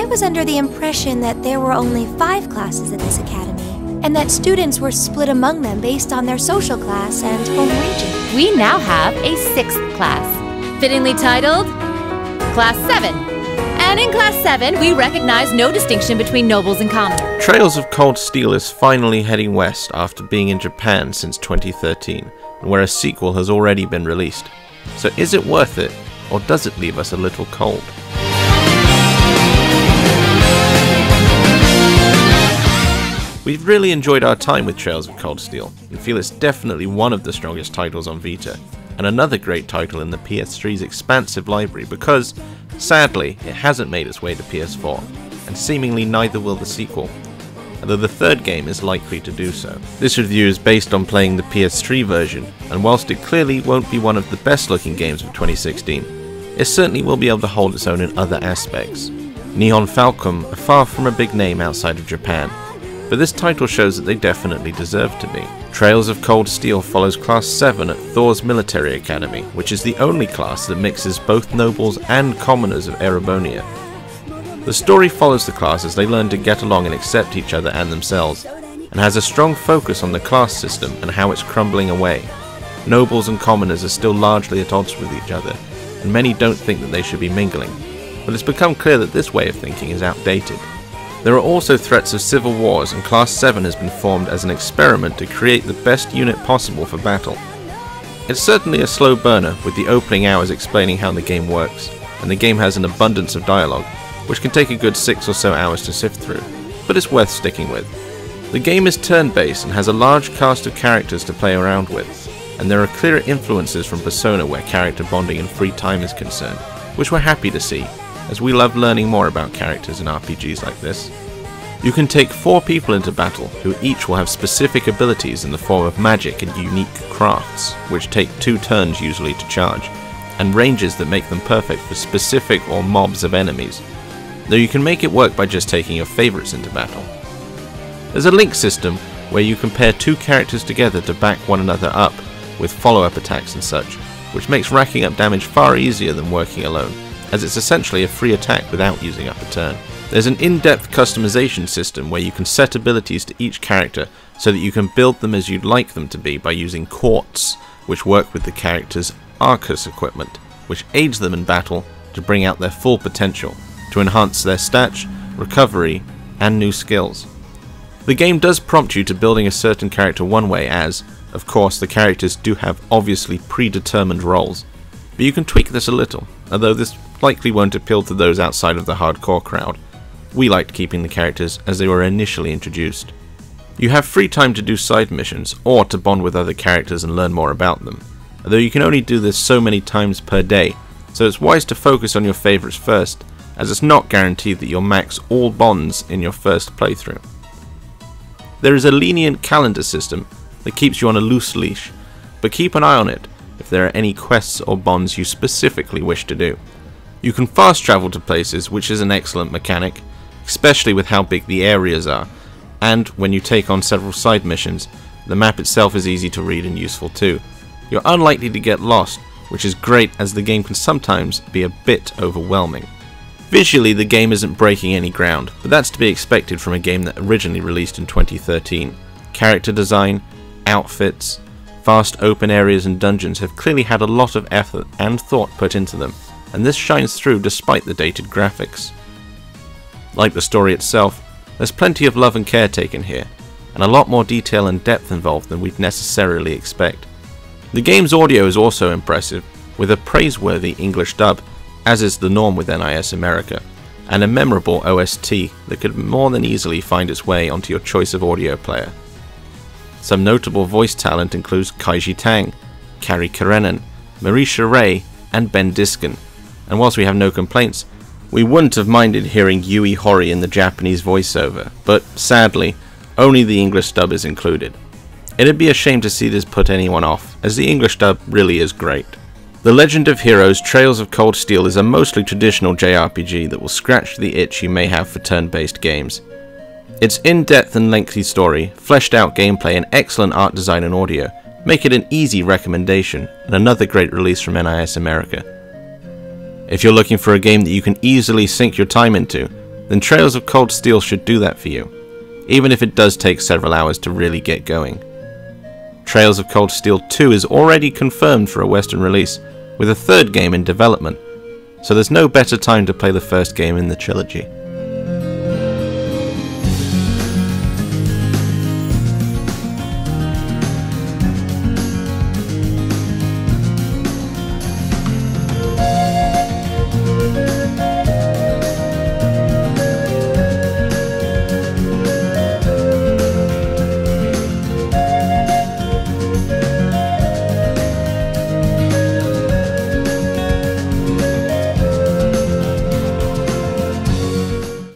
I was under the impression that there were only five classes at this academy, and that students were split among them based on their social class and home region. We now have a sixth class, fittingly titled Class 7. And in Class 7, we recognize no distinction between nobles and commoners. Trails of Cold Steel is finally heading west after being in Japan since 2013, and where a sequel has already been released. So is it worth it, or does it leave us a little cold? We've really enjoyed our time with Trails of Cold Steel, and feel it's definitely one of the strongest titles on Vita, and another great title in the PS3's expansive library because, sadly, it hasn't made its way to PS4, and seemingly neither will the sequel, although the third game is likely to do so. This review is based on playing the PS3 version, and whilst it clearly won't be one of the best looking games of 2016, it certainly will be able to hold its own in other aspects. Nihon Falcom are far from a big name outside of Japan, but this title shows that they definitely deserve to be. Trails of Cold Steel follows Class 7 at Thors Military Academy, which is the only class that mixes both nobles and commoners of Erebonia. The story follows the class as they learn to get along and accept each other and themselves, and has a strong focus on the class system and how it's crumbling away. Nobles and commoners are still largely at odds with each other, and many don't think that they should be mingling, but it's become clear that this way of thinking is outdated. There are also threats of civil wars, and Class 7 has been formed as an experiment to create the best unit possible for battle. It's certainly a slow burner, with the opening hours explaining how the game works, and the game has an abundance of dialogue, which can take a good 6 or so hours to sift through, but it's worth sticking with. The game is turn-based and has a large cast of characters to play around with, and there are clear influences from Persona where character bonding and free time is concerned, which we're happy to see, as we love learning more about characters in RPGs like this. You can take four people into battle, who each will have specific abilities in the form of magic and unique crafts, which take two turns usually to charge, and ranges that make them perfect for specific or mobs of enemies, though you can make it work by just taking your favourites into battle. There's a link system where you can pair two characters together to back one another up with follow-up attacks and such, which makes racking up damage far easier than working alone as it's essentially a free attack without using up a turn. There's an in-depth customization system where you can set abilities to each character so that you can build them as you'd like them to be by using quartz, which work with the character's Arcus equipment, which aids them in battle to bring out their full potential, to enhance their stats, recovery, and new skills. The game does prompt you to building a certain character one way as, of course, the characters do have obviously predetermined roles, but you can tweak this a little, although this likely won't appeal to those outside of the hardcore crowd. We liked keeping the characters as they were initially introduced. You have free time to do side missions, or to bond with other characters and learn more about them, although you can only do this so many times per day, so it's wise to focus on your favourites first, as it's not guaranteed that you'll max all bonds in your first playthrough. There is a lenient calendar system that keeps you on a loose leash, but keep an eye on it if there are any quests or bonds you specifically wish to do. You can fast travel to places, which is an excellent mechanic, especially with how big the areas are, and when you take on several side missions, the map itself is easy to read and useful too. You're unlikely to get lost, which is great as the game can sometimes be a bit overwhelming. Visually, the game isn't breaking any ground, but that's to be expected from a game that originally released in 2013. Character design, outfits, vast open areas and dungeons have clearly had a lot of effort and thought put into them, and this shines through despite the dated graphics. Like the story itself, there's plenty of love and care taken here, and a lot more detail and depth involved than we'd necessarily expect. The game's audio is also impressive, with a praiseworthy English dub, as is the norm with NIS America, and a memorable OST that could more than easily find its way onto your choice of audio player. Some notable voice talent includes Kaiji Tang, Kari Karenin, Marisha Ray, and Ben Diskin, and whilst we have no complaints, we wouldn't have minded hearing Yui Horie in the Japanese voiceover, but sadly, only the English dub is included. It'd be a shame to see this put anyone off, as the English dub really is great. The Legend of Heroes Trails of Cold Steel is a mostly traditional JRPG that will scratch the itch you may have for turn-based games. Its in-depth and lengthy story, fleshed out gameplay and excellent art design and audio make it an easy recommendation and another great release from NIS America. If you're looking for a game that you can easily sink your time into, then Trails of Cold Steel should do that for you, even if it does take several hours to really get going. Trails of Cold Steel 2 is already confirmed for a Western release, with a third game in development, so there's no better time to play the first game in the trilogy.